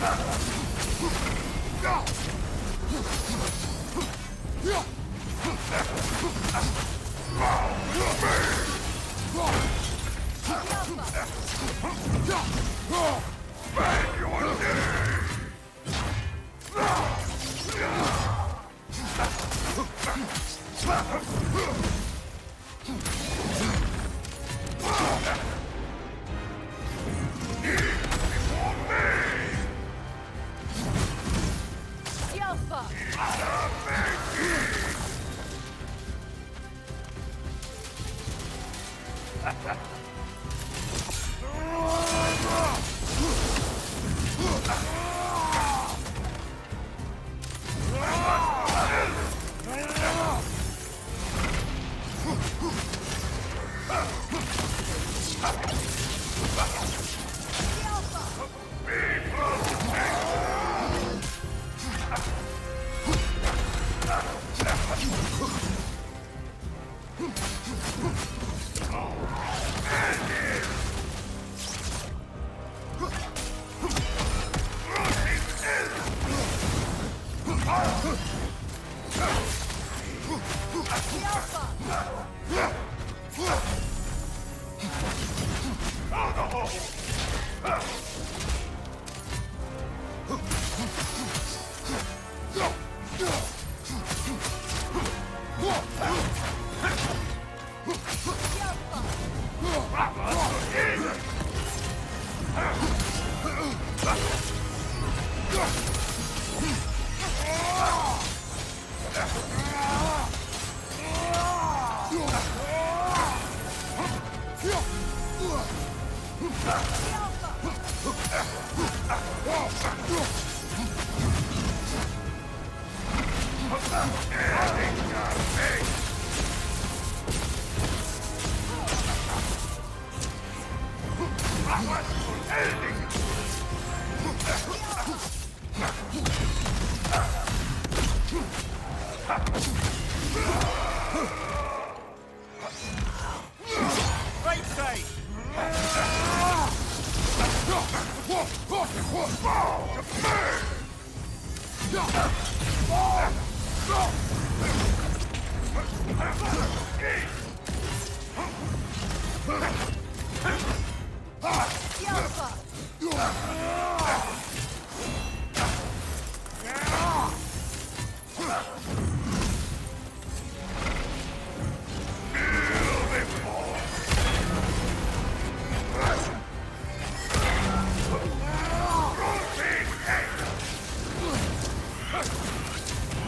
Bang, you want to Yelpa! Right Yelpa!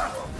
Yelpa!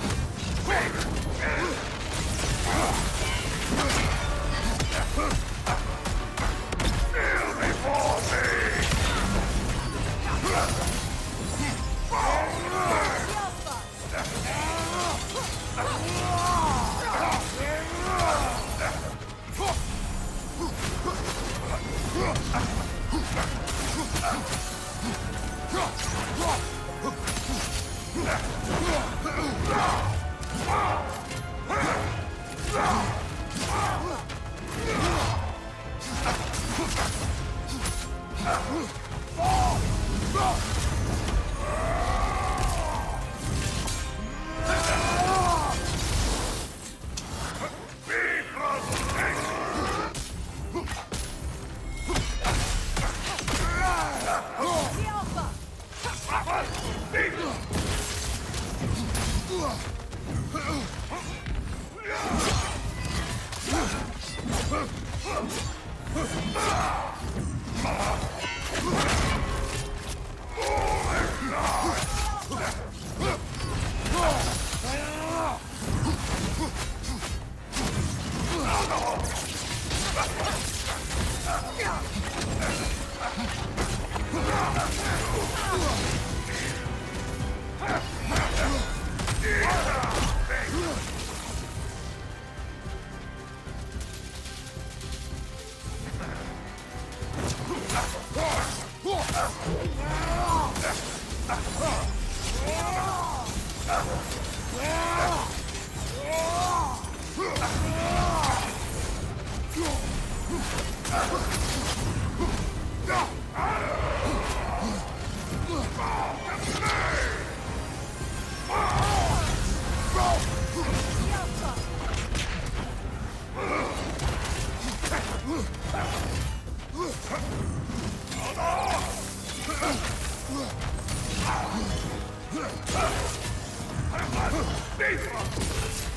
Yeah! Ah! Switching!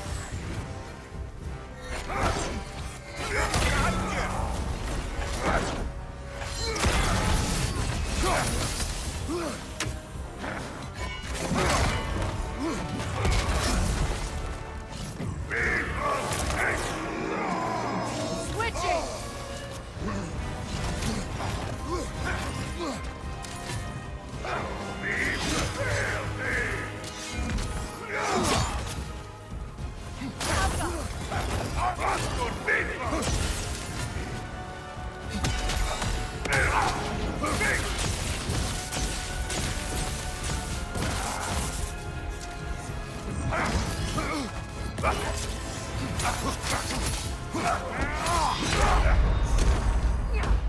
Yeah.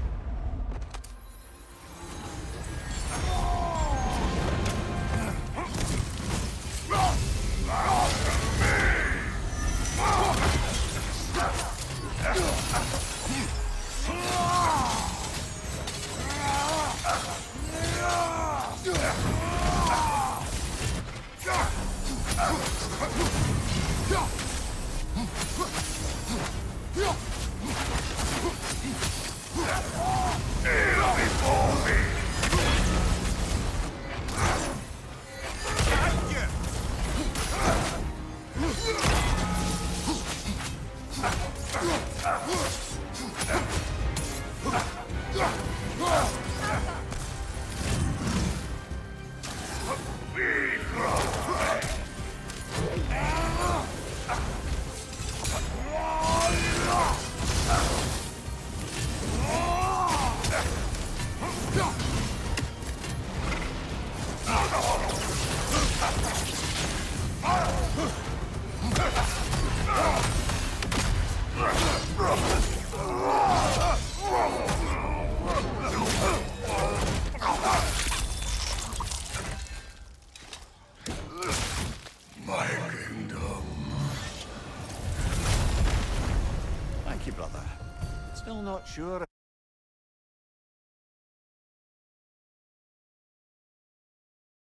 My Still not sure